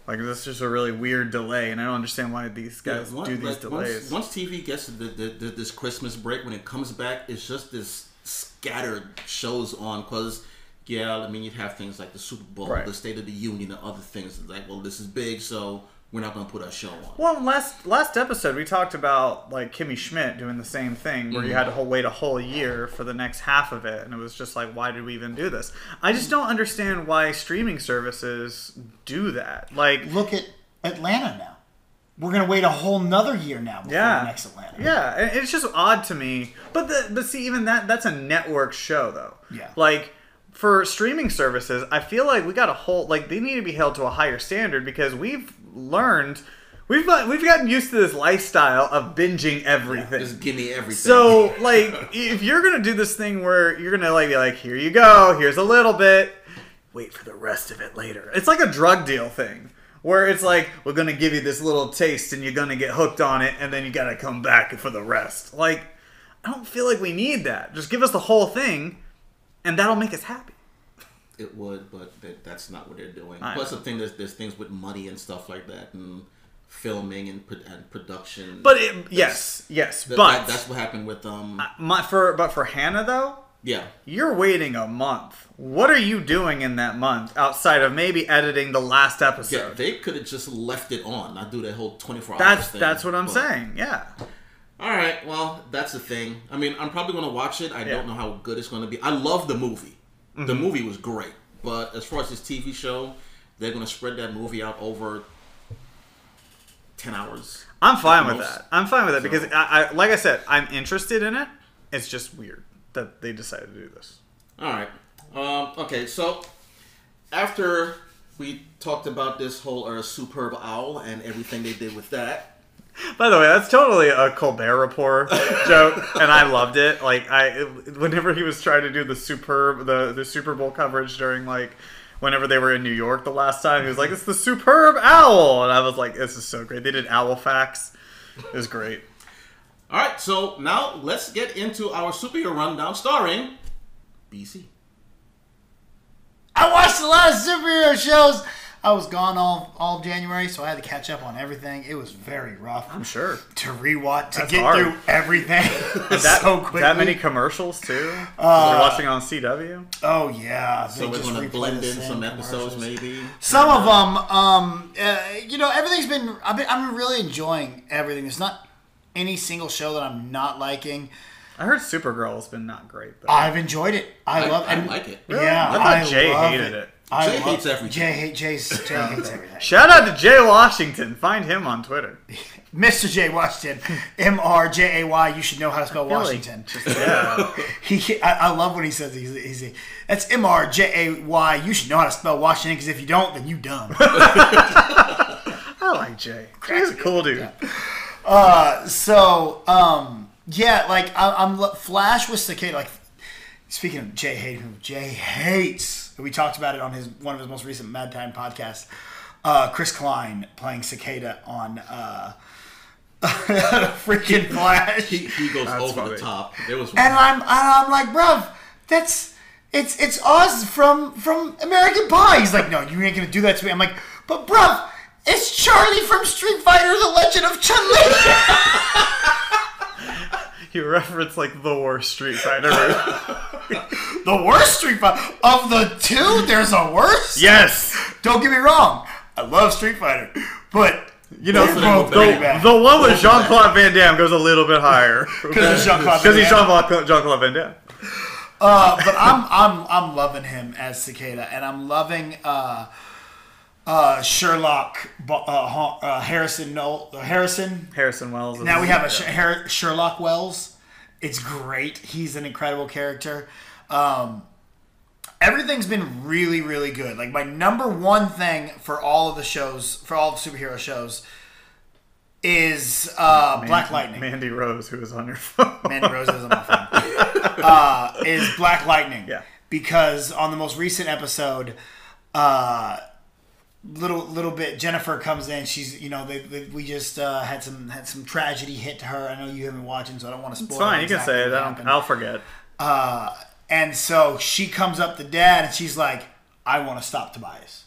Like this is just a really weird delay, and I don't understand why these guys Yeah, one- do these like, delays. Once, once TV gets the, the, the, this Christmas break, when it comes back, it's just this scattered shows on. Because, yeah, I mean, you'd have things like the Super Bowl, Right. the State of the Union, and other things. It's like, well, this is big, so we're not going to put our show on. Well, last last episode we talked about like Kimmy Schmidt doing the same thing, where you mm-hmm. had to wait a whole year for the next half of it, and it was just like, why did we even do this? I just don't understand why streaming services do that. Like, Look at Atlanta now. We're gonna wait a whole nother year now before yeah, the next Atlanta. yeah, it's just odd to me. But the but see, even that that's a network show though. Yeah. like. For streaming services, I feel like we got a whole like they need to be held to a higher standard because we've learned we've we've gotten used to this lifestyle of binging everything. Just give me everything. So, like, if you're gonna do this thing where you're gonna like be like, here you go, here's a little bit, wait for the rest of it later. It's like a drug deal thing where it's like we're gonna give you this little taste and you're gonna get hooked on it, and then you gotta come back for the rest. Like, I don't feel like we need that. Just give us the whole thing, and that'll make us happy. It would, but that, that's not what they're doing. I Plus, know. the thing is, there's things with money and stuff like that, and filming and, and production. But it, yes, yes, That- but that- that's what happened with um. my for but for Hanna though, Yeah, You're waiting a month. What are you doing in that month outside of maybe editing the last episode? yeah. They could have just left it on, not do that whole twenty four hours that's thing. that's what I'm but- saying. Yeah. All right, well, that's the thing. I mean, I'm probably gonna watch it. I Yeah. don't know how good it's gonna be. I love the movie. The Mm-hmm. movie was great, but as far as this TV show, they're gonna spread that movie out over ten hours. I'm fine with Most. that. I'm fine with that So- because I, I like I said, I'm interested in it. It's just weird. that they decided to do this. All right. Um, okay, so after we talked about this whole uh, superb owl and everything they did with that, By the way, that's totally a Colbert Report joke, and I loved it. Like I, whenever he was trying to do the superb, the the Super Bowl coverage during like, whenever they were in New York the last time, he was like, "It's the superb owl," and I was like, "This is so great." They did owl facts. It was great. all right. So now let's get into our superhero rundown, starring BC. I watched a lot of superhero shows. I was gone all all of January, so I had to catch up on everything. It was very rough I'm sure. to rewatch to That's get hard. through everything That, so quickly. that many commercials too. You're watching on CW. Oh yeah, So we're going to blend in some episodes, maybe. Some of them, um, uh, you know, everything's been. I've been. I'm really enjoying everything. There's not any single show that I'm not liking. I heard Supergirl has been not great though. I've enjoyed it. I, I, love. I and- like it. Yeah, I thought Jay love hated it. I Jay hates everything. Jay, hate, Jay's, Jay hates everything. Shout out to Jay Washington. Find him on Twitter. Mr. Jay Washington, M R J A Y. You should know how to spell Really? Washington. Yeah. He, I, I love when he says he's, he's that's M R J A Y. You should know how to spell Washington because if you don't, then you dumb. I like Jay. Jay's a cool dude. Uh, so um, yeah, like I, I'm lo- Flash with Cicada. Like speaking of Jay hating, who Jay hates. We talked about it on his one of his most recent Mad Time podcasts. Uh, Chris Klein playing Cicada on uh, freaking Flash. He, he goes That's over funny. the top. There was And I'm and I'm like, bruv, that's it's it's Oz from from American Pie. He's like, no, you ain't gonna do that to me. I'm like, but bruv, it's Charlie from Street Fighter: The Legend of Chun Li. You reference like the worst Street Fighter. the worst Street Fighter of the two. There's a worse. yes. Don't get me wrong. I love Street Fighter, but You know, Both the, of them were pretty bad. the one with Jean Claude Van Damme goes a little bit higher because Jean-Claude because he's Van Jean Damme. Claude Jean Claude Van Damme. Uh, but I'm I'm I'm loving him as Cicada, and I'm loving uh, uh, Sherlock uh, uh, Harrison Noel Harrison Harrison Wells. Now we have a Sh- Her- Sherlock Wells. It's great. He's an incredible character. Um, everything's been really, really good. Like my number one thing for all of the shows, for all the superhero shows, is uh, Black Lightning. Mandy Rose, who is on your phone. Mandy Rose is on my phone. Uh, is Black Lightning. Yeah. Because on the most recent episode, uh, little little bit Jennifer comes in. She's you know they, they, we just uh, had some had some tragedy hit to her. I know you haven't been watching, so I don't want to spoil. It's fine. You can say it. I don't, happened. I'll forget. Uh, and so she comes up to dad and she's like, I want to stop Tobias.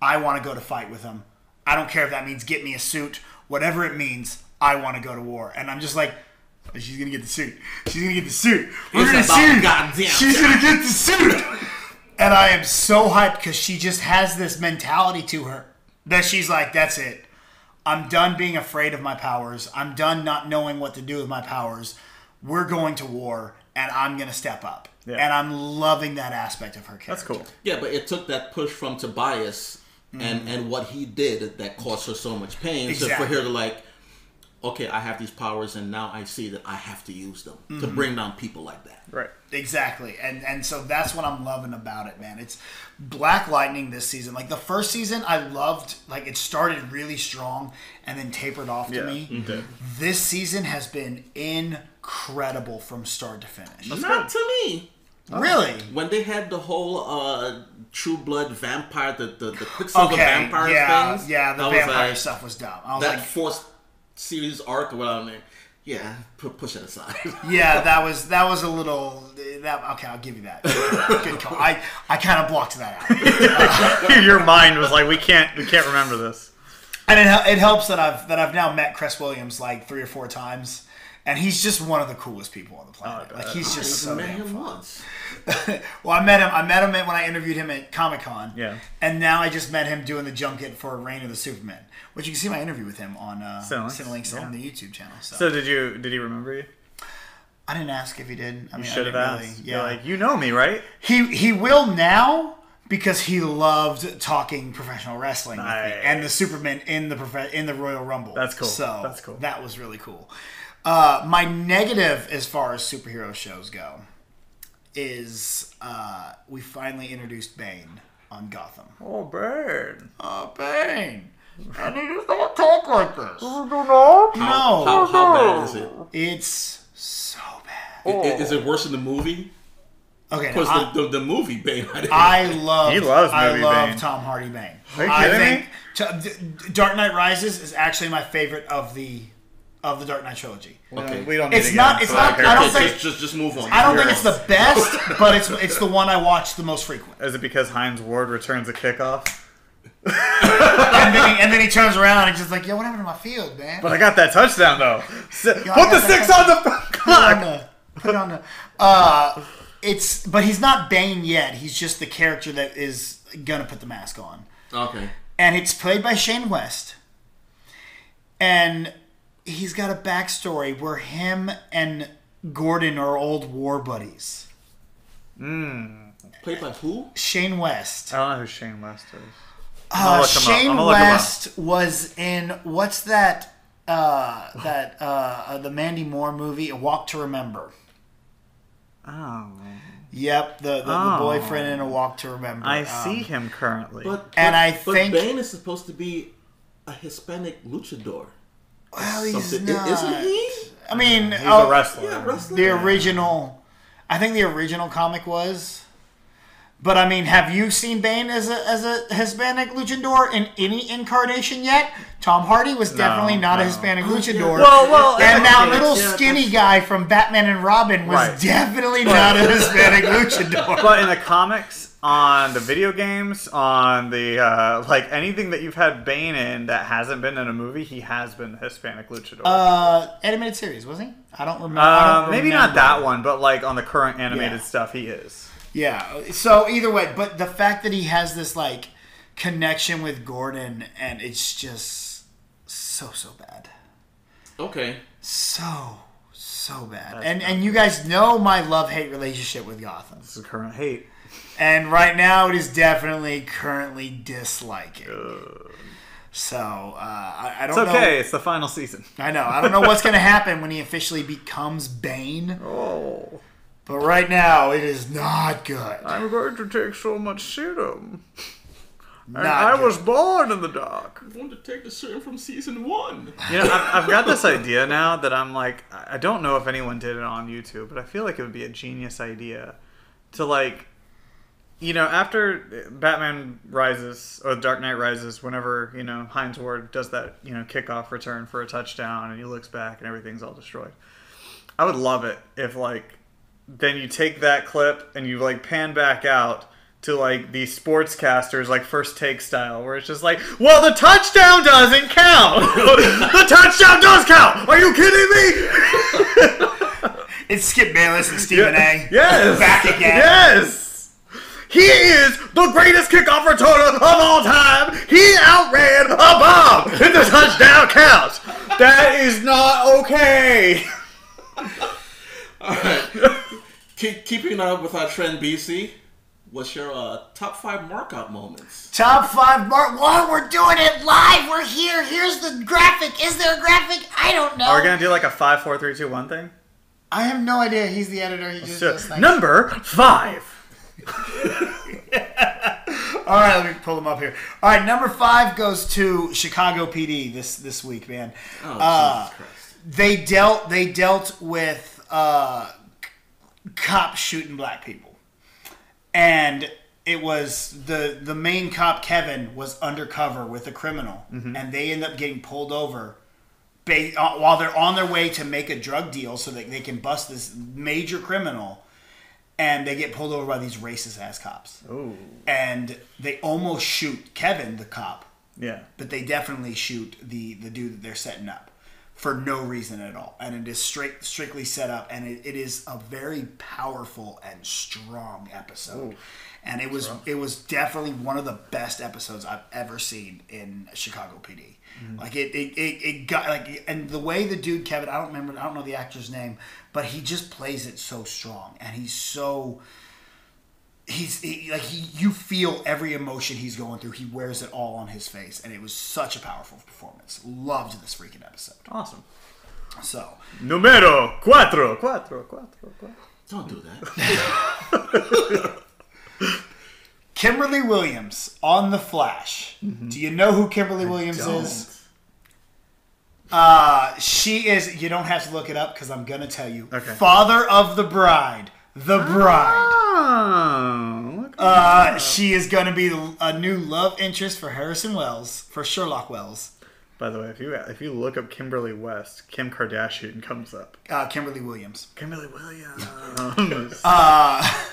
I want to go to fight with him. I don't care if that means get me a suit, whatever it means. I want to go to war. And I'm just like, she's gonna get the suit. She's gonna get the suit. We're It's gonna about see. goddamn She's gonna get the suit. And I am so hyped because she just has this mentality to her that she's like, that's it. I'm done being afraid of my powers. I'm done not knowing what to do with my powers. We're going to war, and I'm going to step up. Yeah. And I'm loving that aspect of her character. That's cool. Yeah, but it took that push from Tobias and mm-hmm. and what he did that caused her so much pain. So for her to like, okay, I have these powers, and now I see that I have to use them to Mm-hmm. bring down people like that. Right. Exactly. And and so that's what I'm loving about it, man. It's Black Lightning this season. Like the first season I loved like it started really strong and then tapered off to Yeah. me. it did. This season has been incredible from start to finish. Not to me. Really? When they had the whole uh, True Blood vampire, the the, the Quicksilver Okay. vampire yeah, things, yeah, the was vampire like, stuff was dumb. I was That like, fourth series arc or whatever. I mean, yeah, pu- push it aside. yeah, that was that was a little that okay, I'll give you that. Good call. I I kind of blocked that out. Your mind was like, we can't, we can't remember this. And it, it helps that I've that I've now met Cress Williams like three or four times, and he's just one of the coolest people on the planet. Oh, like he's just so met damn him fun. once. Well, I met him. I met him when I interviewed him at Comic Con. Yeah. And now I just met him doing the junket for Reign of the Superman, which you can see my interview with him on uh, Cinelinx yeah. on the YouTube channel. So, So did you? Did he remember you? I didn't ask if he did. I mean, You should have asked. Really, You're yeah. like, you know me, right? He he will now because he loved talking professional wrestling with me Nice. and the Superman in the prof- in the Royal Rumble. That's cool. So That's cool. That was really cool. Uh, my negative as far as superhero shows go is uh, we finally introduced Bane on Gotham. Oh, Bane. Oh, Bane! And he just don't talk like this. Oh, No, How, how bad is it? it's so bad. I- i- Is it worse than the movie? Okay, Because now, the, the, the movie Bane. I, I, I love. He loves I movie love Bane. Tom Hardy Bane. Are you I kidding think me? T- D- Dark Knight Rises is actually my favorite of the of the Dark Knight trilogy. Okay. We don't need It's to not- it's that not- I don't Okay, think- just, just just move on. I don't think it's the best, but it's it's the one I watch the most frequent. Is it because Hines Ward returns a kickoff? And then, he, and then he turns around and he's just like, "Yo, what happened to my field, man?" But I got that touchdown though. Si- I Put the got six on the Put it on clock. the. Put it on the. Uh, it's but he's not Bane yet. He's just the character that is gonna put the mask on, Okay. and it's played by Shane West, and he's got a backstory where him and Gordon are old war buddies. Played by who? Shane West. I don't know who Shane West is. gonna Uh, look him up. I'm Shane gonna look him up. West was in what's that? Uh, that uh, uh, the Mandy Moore movie, A Walk to Remember. Oh, Yep, the the, the Oh. boyfriend in A Walk to Remember. I Um, see him currently. But, And but- I but think- Bane is supposed to be a Hispanic luchador. Well, he's Something- not. Isn't he? I mean, He's oh, a wrestler. Yeah, wrestler. the original. I think the original comic was. But I mean, have you seen Bane as a as a Hispanic luchador in any incarnation yet? Tom Hardy was definitely not a no. Hispanic Oh, yeah. luchador. Well, well, and that okay, little yeah, skinny that's- guy from Batman and Robin was Right. definitely not a Hispanic luchador. but in the comics, on the video games, on the uh, like anything that you've had Bane in that hasn't been in a movie, he has been the Hispanic luchador. Uh, animated series, was he? I don't remember. I Uh, don't maybe not that one, but like on the current animated Yeah. stuff, he is. Yeah. So either way, but the fact that he has this like connection with Gordon, and it's just so so bad, Okay. so so bad. That's and and you guys know my love hate relationship with Gotham, This is current hate. And right now it is definitely currently disliking. So uh, I, I don't It's okay. know. It's the final season. I know. I don't know what's gonna happen when he officially becomes Bane, Oh, but right now it is not good. I'm going to take so much serum. And Not I good. was born in the dark. I wanted to take the serum from season one. You know, I've, I've got this idea now that I'm like, I I don't know if anyone did it on YouTube, but I feel like it would be a genius idea to like, you know, after Batman Rises or Dark Knight Rises, whenever you know Hines Ward does that, you know, kickoff return for a touchdown, and he looks back and everything's all destroyed. I would love it if like, then you take that clip and you like pan back out. To like the sportscasters, like first take style, where it's just like, well, the touchdown doesn't count. the touchdown does count. Are you kidding me? It's Skip Bayless and Stephen A. Yes. Back again. Yes. He is the greatest kickoff returner of all time. He outran a bomb in the touchdown count. That is not okay. All right. Keep, keeping up with our trend, BC. What's your uh, top five markout moments? Top five mark. What? We're doing it live. We're here. Here's the graphic. Is there a graphic? I don't know. Are we gonna do like a five, four, three, two, one thing? I have no idea. He's the editor. He just So, number five. All right, let me pull them up here. All right, number five goes to Chicago PD this this week, man. Oh, Uh, Jesus Christ. They dealt they dealt with uh, cops shooting black people, and it was the the main cop Kevin was undercover with a criminal, and they end up getting pulled over. Ba- uh, while they're on their way to make a drug deal so that they can bust this major criminal, and they get pulled over by these racist ass cops Oh, and they almost shoot Kevin, the cop, yeah. but they definitely shoot the the dude that they're setting up for no reason at all. And it is straight strictly set up, and it, it is a very powerful and strong episode. And it was it was definitely one of the best episodes I've ever seen in Chicago PD. Mm-hmm. Like it, it, it, it got like and the way the dude Kevin I don't remember I don't know the actor's name, but he just plays it so strong and he's so he's he, like he you feel every emotion he's going through he wears it all on his face and it was such a powerful performance loved this freaking episode Awesome. so Numero cuatro. Cuatro, cuatro, cuatro. Don't do that. Kimberly Williams on The Flash. Mm-hmm. Do you know who Kimberly Williams don't. is? Uh, she is. You don't have to look it up because I'm gonna tell you. Okay. Father of the Bride. The Bride. Oh, look Uh, she is gonna be a new love interest for Harrison Wells for Sherlock Wells. By the way, if you if you look up Kimberly West, Kim Kardashian comes up. Uh, Kimberly Williams. Kimberly Williams. uh,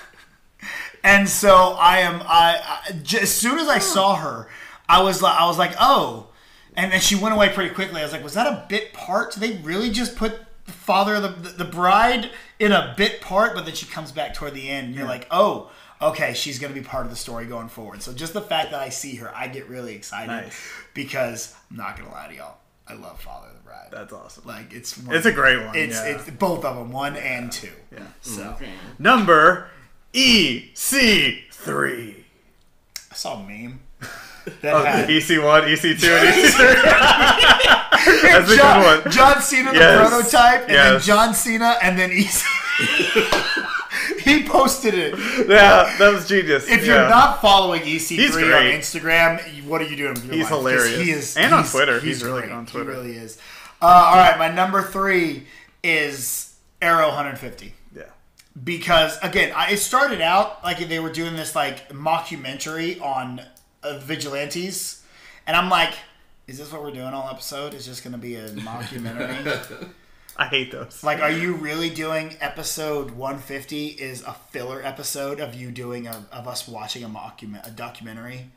And so I am. I, I j- as soon as I saw her, I was like, I was like, oh. And then she went away pretty quickly. I was like, was that a bit part? Did they really just put the father of the, the, the bride in a bit part? But then she comes back toward the end. And you're like, oh, okay, she's going to be part of the story going forward. So just the fact that I see her, I get really excited Nice. because I'm not going to lie to y'all. I love Father of the Bride. That's awesome. like it's one, It's a great one. It's yeah. it's both of them, one and two. yeah. So Okay. Number E C three. I saw a meme that Oh, had EC one, EC two, and EC three. That's a John, good one. John Cena, the prototype, and then John Cena, and then EC. he posted it. Yeah, that was genius. If yeah. you're not following EC3 on. Instagram, what are you doing with your He's life? 'Cause hilarious. He is, And on Twitter. He's really great. on Twitter. He really is. Uh, all right, my number three is Arrow 150 yeah. because again, I, it started out like they were doing this like mockumentary on uh, vigilantes, and I'm like, is this what we're doing all episode? Is just going to be a mockumentary? I hate those. like, are you really doing episode 150? Is a filler episode of you doing a of us watching a mockument a documentary?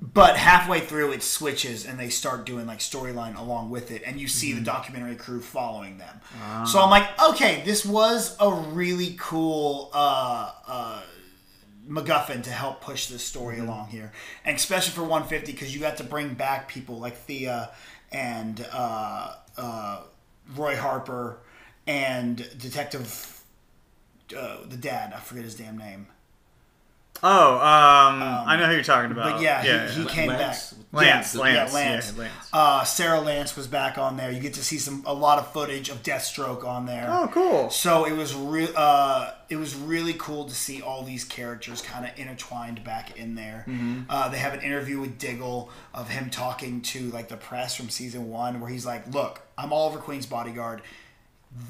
But halfway through, it switches and they start doing like storyline along with it, and you see the documentary crew following them. So I'm like, okay, this was a really cool uh, MacGuffin to help push this story along here, and especially for 150 because you got to bring back people like Thea and uh, uh, Roy Harper and Detective uh, the dad. I forget his damn name. Oh, um, I know who you're talking about. But yeah, yeah, he, he yeah. came Lance? back. Lance, yeah, Lance, yeah, Lance. yeah, Lance. Uh, Sara Lance was back on there. You get to see some a lot of footage of Deathstroke on there. Oh, cool. So it was re- uh, it was really cool to see all these characters kind of intertwined back in there. Mm-hmm. Uh, they have an interview with Diggle of him talking to like the press from season one, where he's like, "Look, I'm Oliver Queen's bodyguard.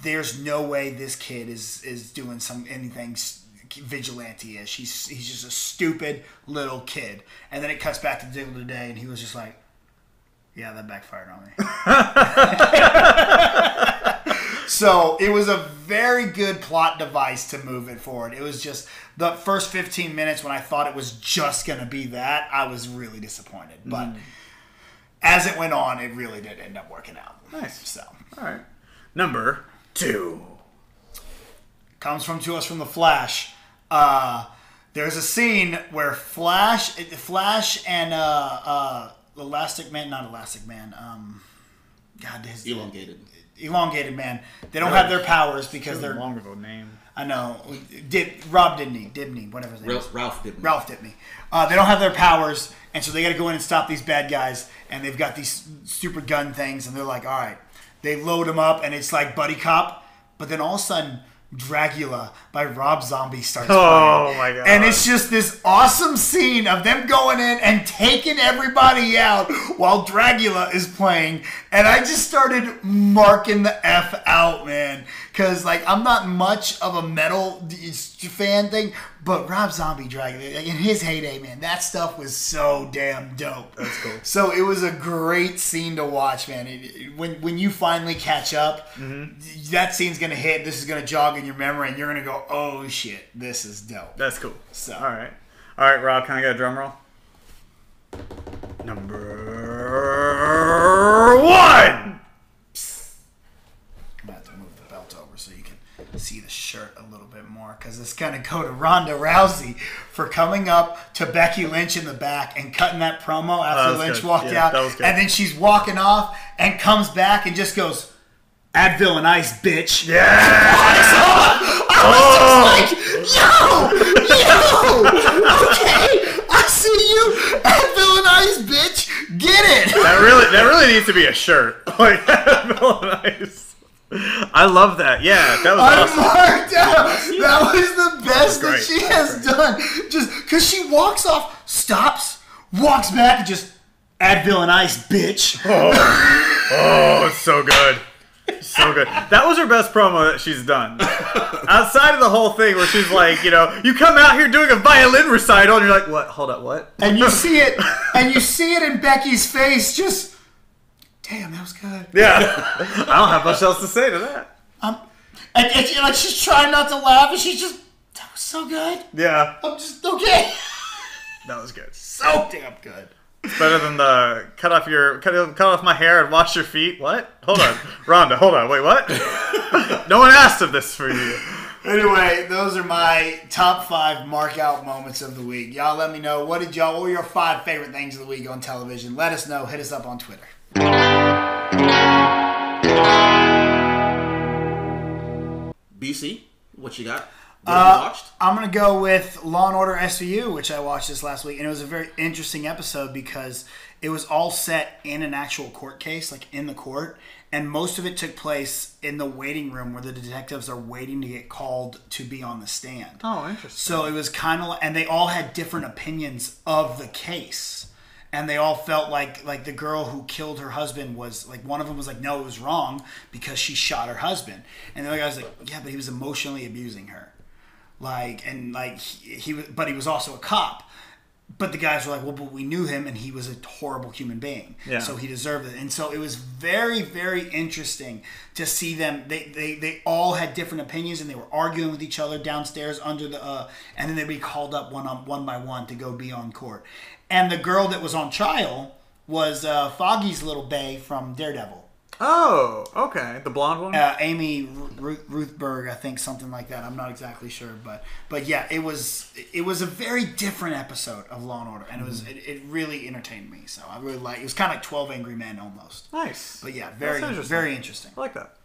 There's no way this kid is is doing some anything." S- vigilante-ish. He's he's just a stupid little kid. And then it cuts back to Diggle today, and he was just like, "Yeah, that backfired on me." So it was a very good plot device to move it forward. It was just the first 15 minutes when I thought it was just going to be that, I was really disappointed. But mm. as it went on, it really did end up working out. Nice. So All right. Number two. comes from to us from the Flash. Uh, there's a scene where Flash, Flash and uh, uh, Elastic Man, not Elastic Man, um, God, his Elongated. elongated man. They don't have their powers because They're they're long of a name. I know. Did Rob Dibny, Dibny, whatever his name is. Ralph, Ralph didn't. Ralph Dibny. Uh, they don't have their powers, and so they got to go in and stop these bad guys. And they've got these super gun things, and they're like, all right. They load them up, and it's like buddy cop. But then all of a sudden, Dragula by Rob Zombie starts Oh, playing. my God. And it's just this awesome scene of them going in and taking everybody out while Dragula is playing. And I just started marking the F out, man. Because, like, I'm not much of a metal fan thing, but Rob Zombie Dragon, in his heyday, man, that stuff was so damn dope. That's cool. So it was a great scene to watch, man. It, it- when when you finally catch up, Mm-hmm. that scene's gonna hit. This is gonna jog in your memory, and you're gonna go, "Oh shit, this is dope." That's cool. So- All right. All right, Rob, can I get a drum roll? Number one. I'm gonna have to move the belt over so you can see the shirt a little bit more, because it's gonna go to Ronda Rousey for coming up to Becky Lynch in the back and cutting that promo after oh, was Lynch good. walked Yeah, out, that was good. and then she's walking off and comes back and just goes. Advil and ice, bitch. Yeah. I was just oh. like, yo, yo, okay, I see you, Advil and Ice, bitch, get it. That really, that really needs to be a shirt. Like, Nice. I love that. Yeah, that was I awesome. marked out. That was the best that great. she That has done. Just because she walks off, stops, walks back, and just Advil and ice, bitch. Oh, Oh, it's so good. So good. That was her best promo that she's done. Outside of the whole thing where she's like, you know, you come out here doing a violin recital and you're like, what? Hold up, what? And you see it, and you see it in Becky's face. Just, damn, that was good. Yeah. I don't have much else to say to that. Um, and, and she, like she's trying not to laugh, and she's just, that was so good. Yeah. I'm just okay. That was good. So damn good. It's Better than the cut off your cut, cut off my hair and wash your feet. What? Hold on, Ronda. Hold on. Wait, what? no one asked of this for you. Anyway, those are my top five mark out moments of the week. Y'all let me know what did y'all what were your five favorite things of the week on television. Let us know. Hit us up on Twitter. BC, what you got? What have you uh, watched? I'm gonna go with Law and Order SVU, which I watched this last week, and it was a very interesting episode because it was all set in an actual court case, like in the court, and most of it took place in the waiting room where the detectives are waiting to get called to be on the stand. Oh, interesting. So it was kind of like, and they all had different opinions of the case, and they all felt like like the girl who killed her husband was like one of them was like, no, it was wrong because she shot her husband, and the other guy was like, yeah, but he was emotionally abusing her, like and like he, he was, but he was also a cop. But the guys were like, well, but we knew him and he was a horrible human being. Yeah. So he deserved it. And so it was very, very interesting to see them. They, they, they all had different opinions and they were arguing with each other downstairs under the, uh, and then they'd be called up one on one by one to go be on court. And the girl that was on trial was uh, Foggy's little bay from Daredevil. Oh, okay. The blonde one. Uh, Amy Ruth, Ruthberg, I think something like that. I'm not exactly sure, but but yeah, it was it was a very different episode of Law and Order, and it was it, it really entertained me. So I really like. It was kind of like Twelve Angry Men almost. nice. But yeah, very That's interesting. very interesting. I like that.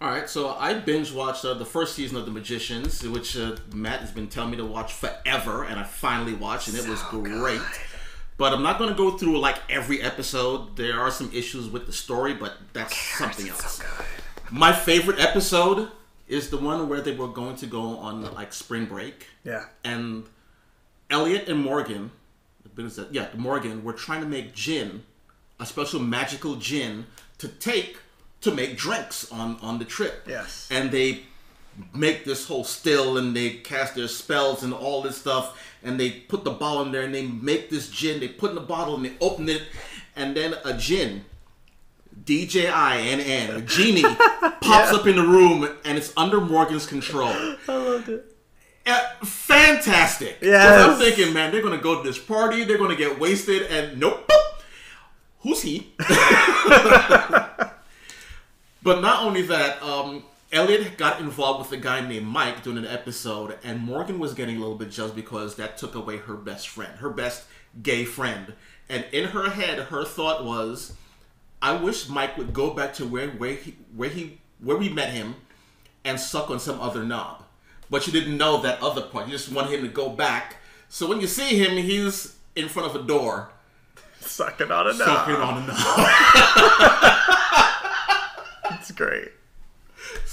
All right, so I binge watched uh, the first season of The Magicians, which uh, Matt has been telling me to watch forever, and I finally watched, and it was great. But I'm not going to go through like every episode. There are some issues with the story, but that's something else. My favorite episode is the one where they were going to go on like spring break, Yeah. and Elliot and Morgan, what is that? Yeah, Morgan were trying to make gin, a special magical gin to take to make drinks on on the trip. Yes. and they make this whole still and they cast their spells and all this stuff and they put the bottle in there and they make this gin they put in the bottle and they open it and then a gin D-J-I-N-N a genie pops up in the room and it's under Morgan's control I loved it. uh, fantastic. Yes. I'm thinking, man, they're gonna go to this party, they're gonna get wasted, and nope. Who's he? but not only that, um, Elliot got involved with a guy named Mike during an episode, and Morgan was getting a little bit jealous because that took away her best friend, her best gay friend. And in her head, her thought was, I wish Mike would go back to where where he where he where we met him and suck on some other knob. But you didn't know that other part. You just wanted him to go back. So when you see him, he's in front of a door, Sucking on a knob. sucking on a knob. It's great.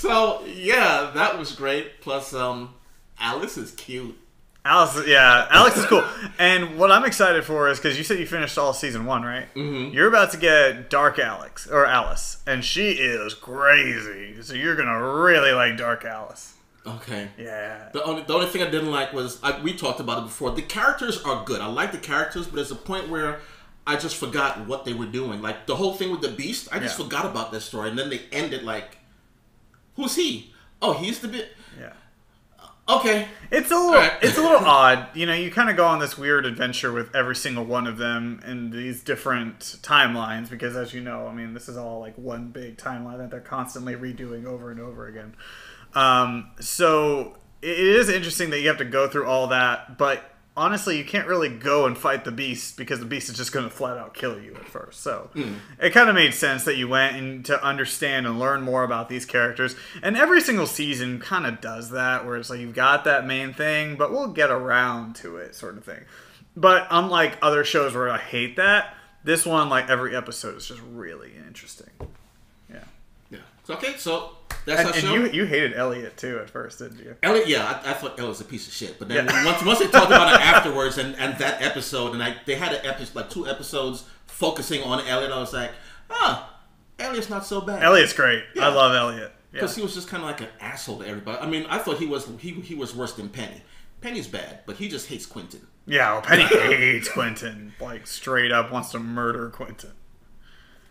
So yeah, that was great. Plus, um, Alice is cute. Alice, yeah, Alex is cool. And what I'm excited for is because you said you finished all season one, right? Mm-hmm. You're about to get Dark Alex or Alice, and she is crazy. So you're gonna really like Dark Alice. Okay. Yeah. The only the only thing I didn't like was I, we talked about it before. The characters are good. I like the characters, but there's a point where I just forgot what they were doing. Like the whole thing with the Beast, I just Yeah. forgot about that story, and then they ended like, "Who's he? Oh, he's the bit." Yeah. Okay. It's a little, Alright. it's a little odd. You know, you kind of go on this weird adventure with every single one of them in these different timelines because, as you know, I mean, this is all like one big timeline that they're constantly redoing over and over again. Um, so it is interesting that you have to go through all that, but honestly, you can't really go and fight the beast because the beast is just going to flat out kill you at first. So hmm. it kind of made sense that you went and to understand and learn more about these characters. And every single season kind of does that, where it's like you've got that main thing, but we'll get around to it, sort of thing. But unlike other shows where I hate that, this one, like every episode, is just really interesting. Yeah. Yeah. So, okay. So That's And, our and show. you you hated Elliot too at first, didn't you? Elliot, yeah, I, I thought Elliot was a piece of shit. But then Yeah. once once they talked about it afterwards and, and that episode, and I they had an episode like two episodes focusing on Elliot, I was like, huh, Elliot's not so bad. Elliot's great. Yeah. I love Elliot. Yeah. because he was just kind of like an asshole to everybody. I mean, I thought he was he he was worse than Penny. Penny's bad, but he just hates Quentin. Yeah, well, Penny hates Quentin. Like straight up wants to murder Quentin.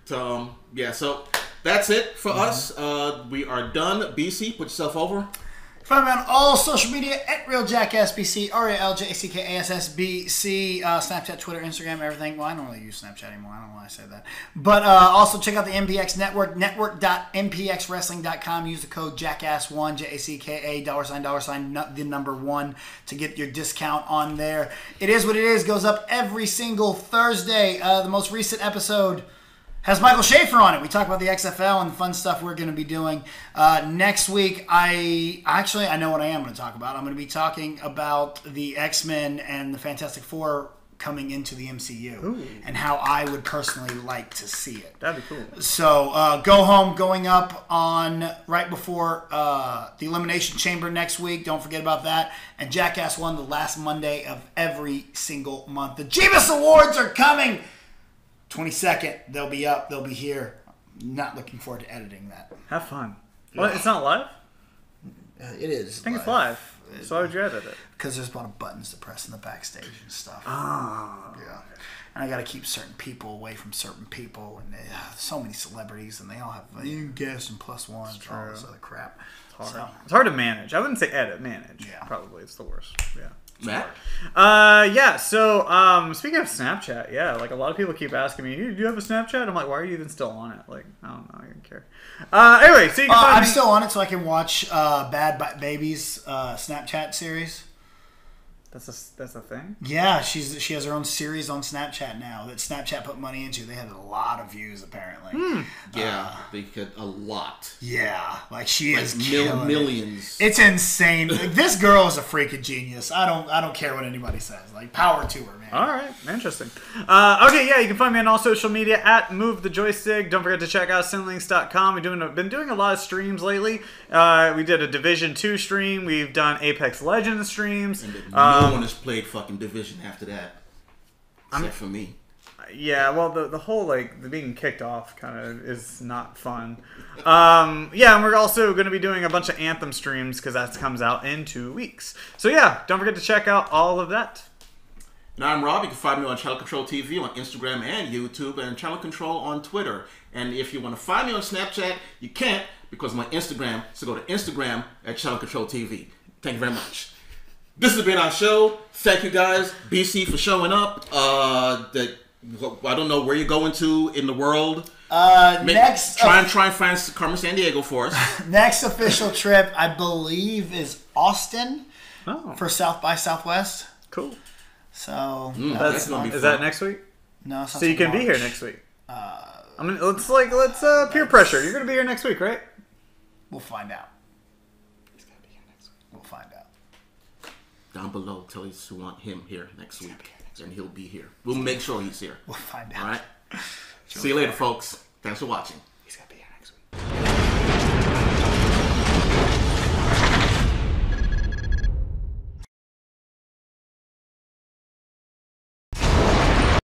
So um, yeah, so that's it for us. Uh, we are done. BC, put yourself over. Find me on all social media at Real Jackass BC, R A L J A C K A S S B C, uh, Snapchat, Twitter, Instagram, everything. Well, I don't really use Snapchat anymore. I don't know why I say that. But uh, also check out the MPX network, network.mpxwrestling.com. Use the code Jackass1, J A C K A, dollar sign, dollar sign, the number one to get your discount on there. It is what it is. Goes up every single Thursday. Uh, the most recent episode has Michael Schaefer on it. We talk about the XFL and the fun stuff we're going to be doing. Uh, next week, I actually I know what I am going to talk about. I'm going to be talking about the X Men and the Fantastic Four coming into the MCU and how I would personally like to see it. That'd be cool. So uh, go home going up on right before uh, the Elimination Chamber next week. Don't forget about that. And Jackass won the last Monday of every single month. The Jeebus Awards are coming. 22nd, they'll be up. They'll be here. Not looking forward to editing that. Have fun. Well, it's not live. it is. I think it's live. So why would you edit it? Because there's a lot of buttons to press in the backstage and stuff. Ah. Yeah. And I got to keep certain people away from certain people. And they, uh, so many celebrities, and they all have uh, guests and plus ones and all this other crap. It's So, It's hard to manage. I wouldn't say edit, manage. Yeah. Probably it's the worst. Yeah. Matt, Uh, yeah. So, um, speaking of Snapchat, yeah, like a lot of people keep asking me, "Do you have a Snapchat?" I'm like, "Why are you even still on it?" Like, I don't know. I don't care. Uh, anyway, so you can Uh, find I'm me- still on it so I can watch uh, Bhad Bhabie's uh, Snapchat series. That's a that's a thing. Yeah, she's she has her own series on Snapchat now that Snapchat put money into. They had a lot of views apparently. yeah, they could a lot, Yeah, like she like is mil- killing it. millions. It's insane. Like, this girl is a freaking genius. I don't I don't care what anybody says. Like power to her, man. All right, interesting. Uh, okay, yeah, you can find me on all social media at Move the Joystick. Don't forget to check out Cinelinx.com. We've doing, been doing a lot of streams lately. Uh, we did a Division Two stream. We've done Apex Legends streams. And that Um, no one has played fucking Division after that, except for me. Yeah, well, the, the whole like the being kicked off kind of is not fun. Um, yeah, and we're also going to be doing a bunch of Anthem streams because that comes out in two weeks. So yeah, don't forget to check out all of that. And I'm Rob. You can find me on Channel Control TV on Instagram and YouTube, and Channel Control on Twitter. And if you want to find me on Snapchat, you can't because my Instagram. So go to Instagram at Channel Control TV. Thank you very much. This has been our show. Thank you guys, BC, for showing up. Uh, the, I don't know where you're going to in the world. Uh, Ma- next try and try and find Carmen Sandiego for us. next official trip I believe is Austin Oh, for South by Southwest. cool. So Mm, uh, that's gonna be Is fun. that next week? no, it's not So you till can be here next week. I mean, let's like let's uh, peer pressure. You're gonna be here next week, right? We'll find out. down below. Tell us who want him here next week, next and he'll be here. We'll make sure he's here. We'll find out. All right. See you later, folks. Thanks for watching. He's gonna be here next week.